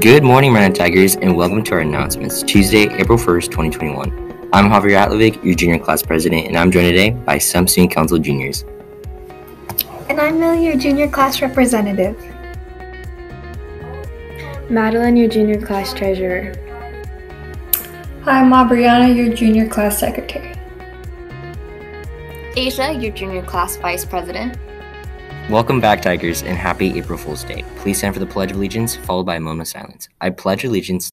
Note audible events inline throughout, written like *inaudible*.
Good morning, Marana Tigers, and welcome to our announcements. Tuesday, April 1st, 2021. I'm Javier Atlovic, your junior class president, and I'm joined today by some student council juniors. And I'm Millie, your junior class representative. Madeline, your junior class treasurer. Hi, I'm Aubriana, your junior class secretary. Asia, your junior class vice president. Welcome back, Tigers, and happy April Fool's Day. Please stand for the Pledge of Allegiance, followed by a moment of silence. I pledge allegiance.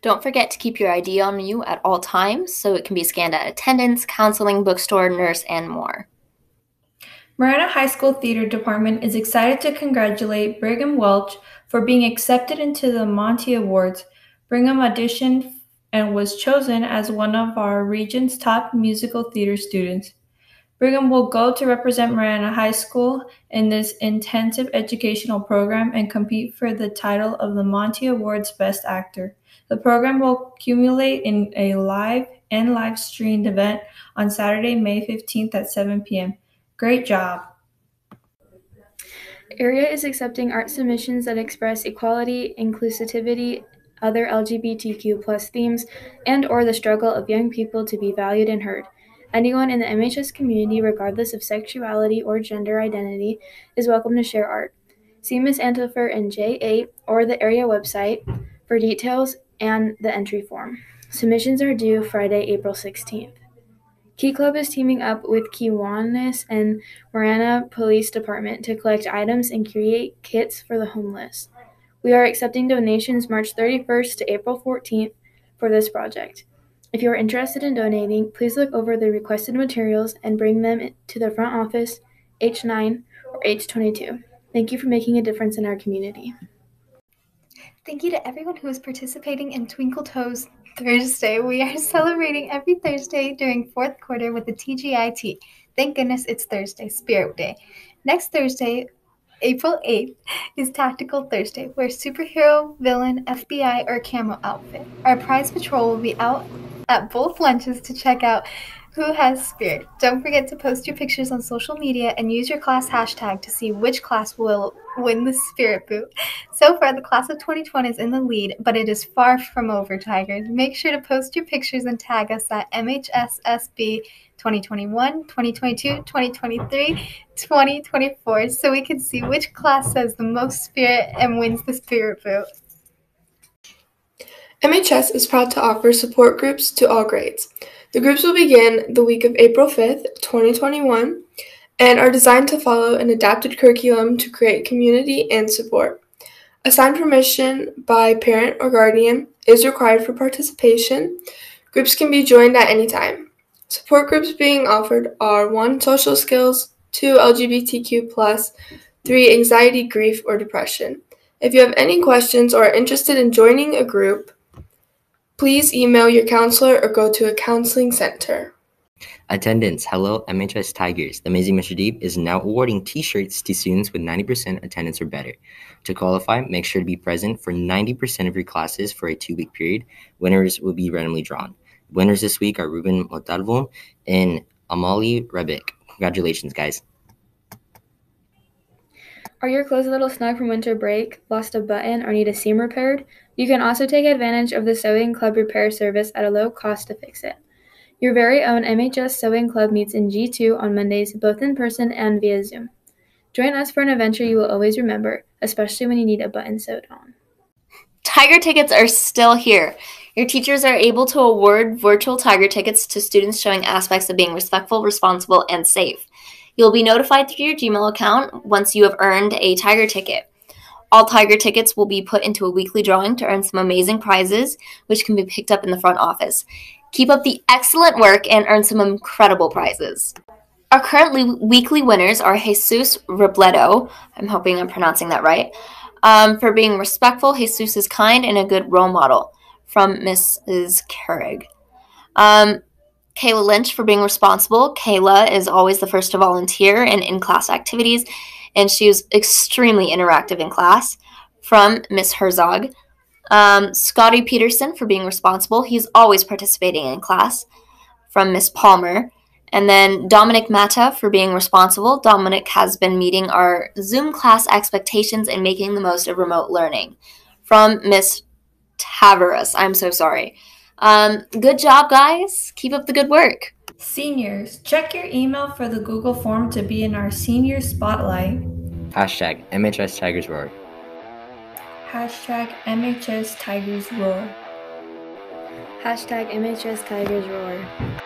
Don't forget to keep your ID on you at all times so it can be scanned at attendance, counseling, bookstore, nurse, and more. Marana High School Theater Department is excited to congratulate Brigham Welch for being accepted into the Monty Awards. Brigham auditioned and was chosen as one of our region's top musical theater students. Brigham will go to represent Marana High School in this intensive educational program and compete for the title of the Monty Awards Best Actor. The program will culminate in a live and live streamed event on Saturday, May 15th at 7 p.m. Great job! Area is accepting art submissions that express equality, inclusivity, other LGBTQ plus themes, and or the struggle of young people to be valued and heard. Anyone in the MHS community, regardless of sexuality or gender identity, is welcome to share art. See Ms. Antifer in J8 or the area website for details and the entry form. Submissions are due Friday, April 16th. Key Club is teaming up with Kiwanis and Marana Police Department to collect items and create kits for the homeless. We are accepting donations March 31st to April 14th for this project. If you are interested in donating, please look over the requested materials and bring them to the front office, H9 or H22. Thank you for making a difference in our community. Thank you to everyone who is participating in Twinkle Toes Thursday. We are *laughs* celebrating every Thursday during fourth quarter with the TGIT. Thank goodness it's Thursday, Spirit Day. Next Thursday, April 8th, is Tactical Thursday. where superhero, villain, FBI, or camo outfit. Our prize patrol will be out at both lunches to check out who has spirit. Don't forget to post your pictures on social media and use your class hashtag to see which class will win the spirit boot. So far, the class of 2020 is in the lead, but it is far from over, Tigers. Make sure to post your pictures and tag us at MHSSB 2021, 2022, 2023, 2024 so we can see which class says the most spirit and wins the spirit boot. MHS is proud to offer support groups to all grades. The groups will begin the week of April 5th, 2021, and are designed to follow an adapted curriculum to create community and support. Assigned permission by parent or guardian is required for participation. Groups can be joined at any time. Support groups being offered are 1. Social skills, 2. LGBTQ, 3. Anxiety, grief, or depression. If you have any questions or are interested in joining a group, Please email your counselor or go to a counseling center. Attendance. Hello, MHS Tigers. The amazing Mr. Deep is now awarding t shirts to students with 90% attendance or better. To qualify, make sure to be present for 90% of your classes for a two week period. Winners will be randomly drawn. Winners this week are Ruben Montalvo and Amali Rebic. Congratulations, guys. Are your clothes a little snug from winter break, lost a button, or need a seam repaired? You can also take advantage of the Sewing Club repair service at a low cost to fix it. Your very own MHS Sewing Club meets in G2 on Mondays, both in person and via Zoom. Join us for an adventure you will always remember, especially when you need a button sewed on. Tiger tickets are still here. Your teachers are able to award virtual Tiger tickets to students showing aspects of being respectful, responsible, and safe. You'll be notified through your Gmail account once you have earned a Tiger ticket. All Tiger tickets will be put into a weekly drawing to earn some amazing prizes, which can be picked up in the front office. Keep up the excellent work and earn some incredible prizes. Our current weekly winners are Jesus Robledo. I'm hoping I'm pronouncing that right. Um, for being respectful, Jesus is kind and a good role model from Mrs. Kerrig. Um, Kayla Lynch for being responsible. Kayla is always the first to volunteer in in class activities, and she was extremely interactive in class. From Miss Herzog. Um, Scotty Peterson for being responsible. He's always participating in class from Miss Palmer. And then Dominic Mata for being responsible. Dominic has been meeting our Zoom class expectations and making the most of remote learning from Miss Tavares. I'm so sorry. Um, good job, guys. Keep up the good work. Seniors, check your email for the Google form to be in our senior spotlight. Hashtag MHS Tigers Roar. Hashtag MHS Tigers Roar. Hashtag MHS Tigers Roar.